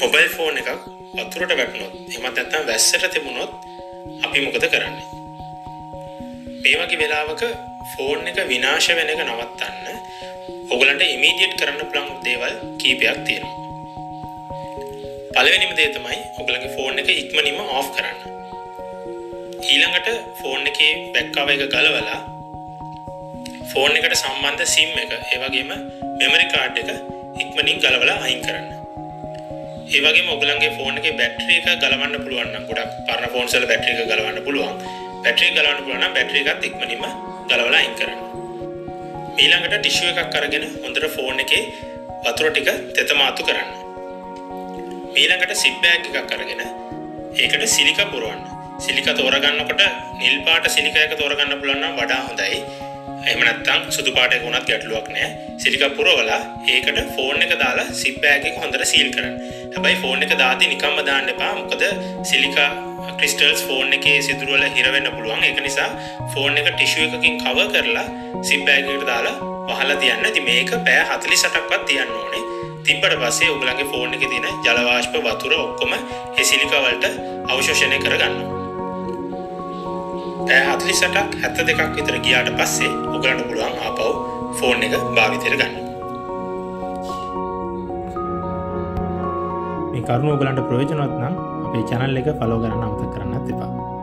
Mobile phone එකක් වතුරට වැටුණොත් එමත් නැත්තම් වැස්සට තිබුණොත් අපි මොකද කරන්නේ? මේ වගේ වෙලාවක ෆෝන් එක විනාශ වෙන එක නවත්තන්න ඔගලන්ට ඉමීඩියට් කරන්න පුළුවන් දේවල් කීපයක් තියෙනවා. පළවෙනිම දේ තමයි ඔගලගේ ෆෝන් එක ඉක්මනින්ම ඕෆ් කරන්න. ඊළඟට ෆෝන් එකේ බැක්කව එක ගලවලා ෆෝන් එකට සම්බන්ධ සිම් එක ඒ වගේම මෙමරි කාඩ් එක ඉක්මනින් ගලවලා අයින් කරන්න. ඒ වගේම ඔයගලන්ගේ ෆෝන් එකේ බැටරි එක ගලවන්න පුළුවන් නම් ගොඩක් පරණ ෆෝන්ස් වල බැටරි එක ගලවන්න පුළුවන්. බැටරි ගලවන්න පුළුවන් නම් බැටරි එකත් ඉක්මනින්ම ගලවලා අයින් කරන්න. ඊළඟට ටිෂු එකක් අරගෙන හොඳට ෆෝන් එකේ වතුර ටික තෙත මාතු කරන්න. ඊළඟට සිප් බෑග් එකක් අරගෙන ඒකට සිලිකා පුරවන්න. සිලිකා තෝරගන්නකොට නිල් පාට සිලිකා එක තෝරගන්න පුළුවන් නම් වඩා හොඳයි. එහෙම නැත්නම් සුදු පාටයක වුණත් ගැටලුවක් නෑ. සිලිකා පුරවලා ඒකට ෆෝන් එක දාලා සිප් බෑග් එක හොඳට සීල් කරන්න. හැබැයි ෆෝන් එක දාදී නිකම්ම දාන්න එපා. මොකද සිලිකා ක්‍රිස්ටල්ස් ෆෝන් එකේ සිදුරු වල හිර වෙන්න පුළුවන්. ඒක නිසා ෆෝන් එක ටිෂු එකකින් කවර් කරලා සිප් බෑග් එකට දාලා වහලා තියන්න. ඉතින් මේක පැය 48ක්වත් තියන්න ඕනේ. තිබ්බට පස්සේ ඔයගලගේ ෆෝන් එකේ තියෙන ජල වාෂ්ප වතුර ඔක්කොම ඒ සිලිකා වලට අවශෝෂණය කරගන්නවා පැය 48ක් 72ක් විතර ගියාට පස්සේ ඔයගලන්ට පුළුවන් ආපහු ෆෝන් එක භාවිතයට ගන්න. මේ කරුණු ඔයගලන්ට ප්‍රයෝජනවත් නම් අපේ channel එක follow කරන්න අමතක කරන්නත් එපා.